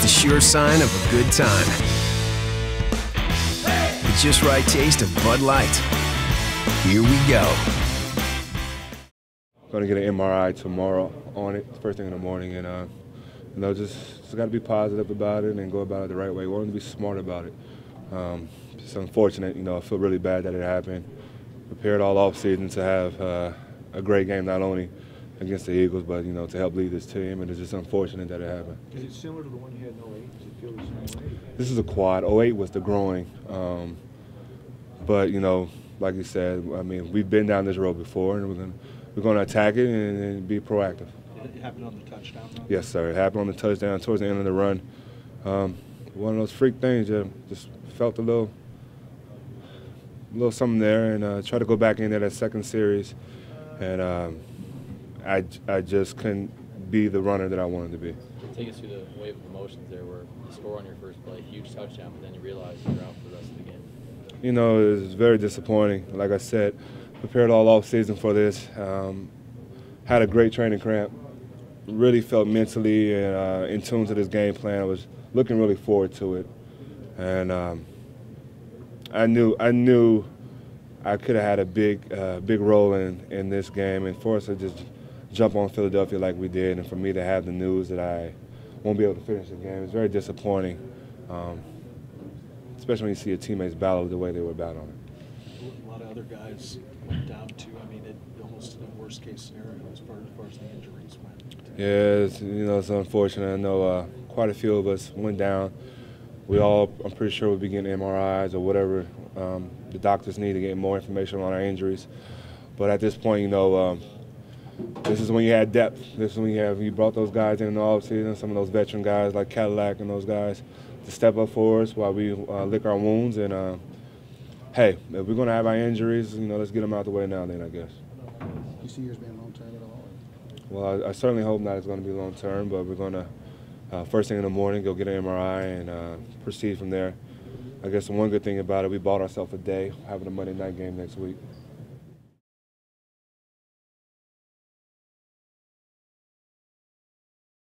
the sure sign of a good time. The just right taste of Bud Light. Here we go. Going to get an MRI tomorrow on it, first thing in the morning, and uh, you know, just, just got to be positive about it and go about it the right way. We want to be smart about it. Um, it's unfortunate, you know, I feel really bad that it happened. Prepared all off season to have uh, a great game, not only against the Eagles, but you know, to help lead this team, and it's just unfortunate that it happened. Is it similar to the one you had in 08? Does it feel the same way? This is a quad. 08 was the groin. Um, but, you know, like you said, I mean, we've been down this road before, and we're going we're gonna attack it and, and be proactive. It happen on the touchdown? Run? Yes, sir. It happened on the touchdown towards the end of the run. Um, one of those freak things. Just, just felt a little, a little something there, and uh, tried to go back in there that second series, and um, I, I just couldn't be the runner that I wanted to be. Take us through the wave of emotions there, where you score on your first play, huge touchdown, but then you realize you're out for the rest of the game. You know, it was very disappointing. Like I said, prepared all off season for this. Um, had a great training camp. Really felt mentally and uh, in tune to this game plan. I was looking really forward to it, and um, I knew I knew I could have had a big uh, big role in in this game, and for us to just jump on Philadelphia like we did, and for me to have the news that I won't be able to finish the game, is very disappointing. Um, especially when you see your teammates battle the way they were battling. A lot of other guys went down too. I mean, it almost in a worst case scenario as far, as far as the injuries went. Yeah, it's, you know, it's unfortunate. I know uh, quite a few of us went down. We all, I'm pretty sure, will be getting MRIs or whatever um, the doctors need to get more information on our injuries. But at this point, you know, um, this is when you had depth. This is when you have you brought those guys in the offseason, some of those veteran guys like Cadillac and those guys to step up for us while we uh, lick our wounds. And uh, hey, if we're going to have our injuries, you know, let's get them out the way now. Then I guess. You see yours being long term at all? Well, I, I certainly hope not. It's going to be long term, but we're going to uh, first thing in the morning go get an MRI and uh, proceed from there. I guess the one good thing about it, we bought ourselves a day having a Monday night game next week.